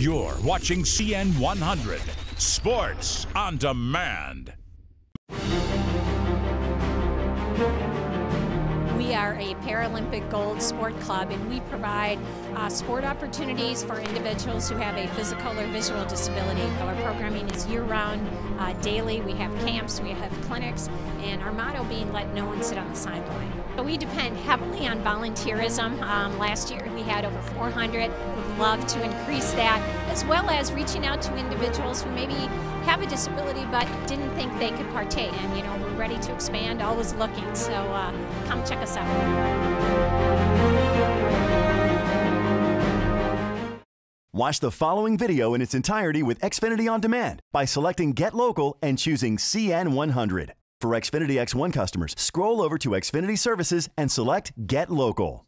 You're watching CN 100 Sports on Demand. We are a Paralympic Gold Sport Club and we provide uh, sport opportunities for individuals who have a physical or visual disability. Our programming is year round, uh, daily. We have camps, we have clinics, and our motto being let no one sit on the sideline. So we depend heavily on volunteerism. Um, last year we had over 400. We'd love to increase that, as well as reaching out to individuals who maybe have a disability but didn't think they could partake. And you know, we're ready to expand, always looking. So uh, come check us out. Watch the following video in its entirety with Xfinity On Demand by selecting Get Local and choosing CN100. For Xfinity X1 customers, scroll over to Xfinity Services and select Get Local.